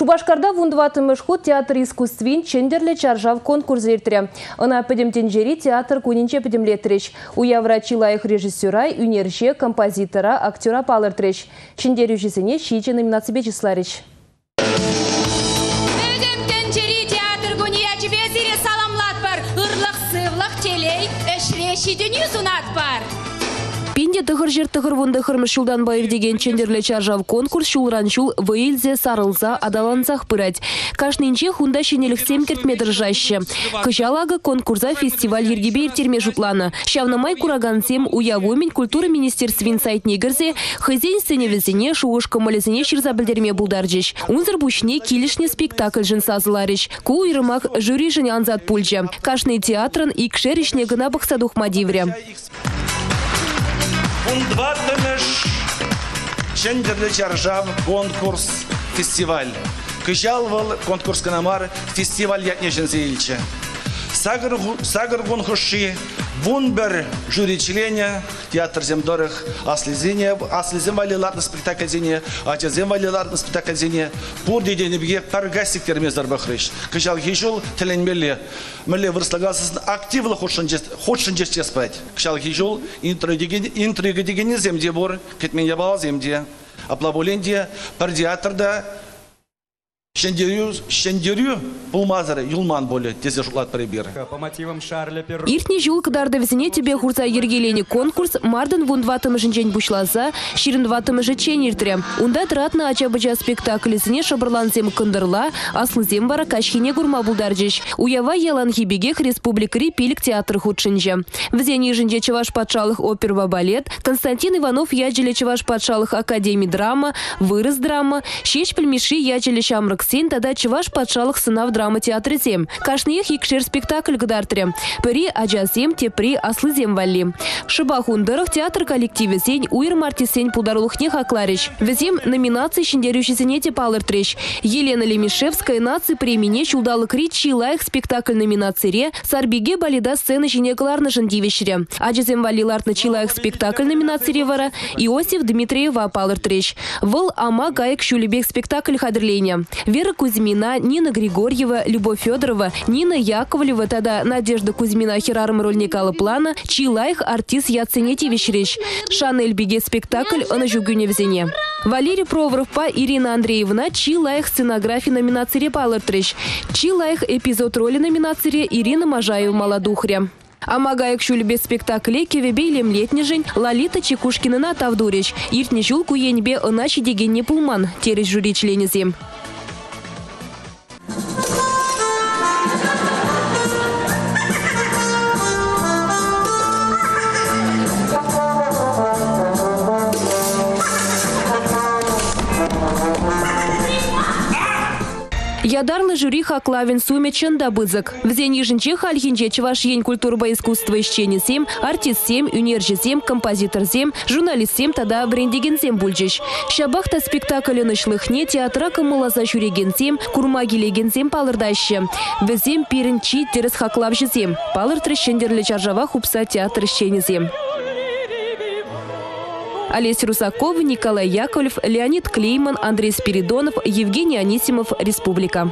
Шубашкарда вундватымыш ход театр искусствин чендерле чаржав конкурс эртіре. Она педемтенжери театр кунинче педемлетреш. Уявра чилайх режиссера, юнерже, композитора, актера палыртреш. Чендер южесіне шиче номинацибе числареш. Педемтенжери театр зире саламлат бар. Бар. Пинде тығыр жер тығыр вунды хырмыш шулдан байыр деген чендерлі чаржав конкурс шулран шул вейлзе сарылза адаланзах пырать. Кашнинче хунда шенеліксем кертметр жаще. Кышалагы конкурса фестиваль ергебе ертерме жутланы. Шавнамай курагансем уявумен культура министерствин сайт негірзе хызен сценевізіне шуышқы малезіне шырза білдерме бұлдаржеш. Унзыр бушне килишне спектакль жын сазыларыш. Ку ирмак жюри жын анзат пульча. Кашный театрын икшерішне гына бұқса духмадивре. Фундватыныш Шендерлі чаржав конкурс фестиваль. Кыжалвал конкурс канамар фестиваль ятнешін зейлчі. Сагыр, сагыр гонхуши вун бір жюри члене театр земдорых аслизине аслизем валиларны спектакль зене атезем валиларны спектакль зене пур дедені біге паргастик термездер бахрыш кыжал хижул теленмелі мілі вырслагасысын активлы хочшын жесте спать. Кыжал хижул интрига дегені земде бор кетмен ябала земде аплаболенде бір театрда Шендерю, шендерю пулмазары юлман боле тезе жутлат прибир. По мотивам Шарля Перро. Иртне жул кадарды візіне тебе хурса ергелені конкурс мардын вун ватымышын жен бушлаза, ширин ватымышы чен иртіре. Унда тратна ачабыжа спектаклісіне шабырланзем кындырла, аслызем бара кашхине гурма булдаржеш. Уява ялан хибегех республикари пилік театр худшынже. Візені жінже чеваш патшалық оперва балет, Константин Иванов яджеле чеваш патшалық академий драма, вырыс драма, шеш пілмеші яджеле шамрық сен тада чуваш патшалық сынав драма театры зем. Кашнех екшер спектакль гдартре. Пыри аджазем тепри аслы зем вали. Шыба хундырых театр коллективе сень уир марти сен пударулых нех акларич. Везем номинации шиндерющий сенете палыртрещ. Елена Лемишевская нации премине чулдалы кричи лайх спектакль номинацире сарбиге балида сцены жинекаларны жындивещере. Аджазем ларт лартны их спектакль номинацире вара Иосиф Дмитриева палыртрещ. Вол ама гаек шулебек спектакль хадрления. Вера Кузьмина, Нина Григорьева, Любовь Федорова, Нина Яковлева, тогда Надежда Кузьмина херарым рольникалы плана, чилайх артист яценети вещрещ. Шанель беге спектакль она жугюне взене. Валерий Проворов па Ирина Андреевна, чилайх сценографии номинации палыртрещ. Чилайх эпизод роли номинации Ирина Мажаева Молодухря. Амагайык шулбе спектакле кевебейлем летнежень Лалита Чекушкина на Тавдурич. Иртне жул куенбе ыначи дегенне пулман. Тереш жюри членезем. Ядарлы жюри хаклавин суме чында бызык. Взен ежінче хальхинче чеваш ень культурба искусства ищени сем, артист сем, юнержи сем, композитор сем, журналист сем, тада брендиген сем бульчеш. Шабахта спектакль нышлыхне театра камылаза жюреген сем, курма келеген сем палырдаще. Везем пирінчи терес хаклав жесем. Палыр чаржава хупса театр ищени сем. Олесь Русаков, Николай Яковлев, Леонид Клейман, Андрей Спиридонов, Евгений Анисимов, Республика.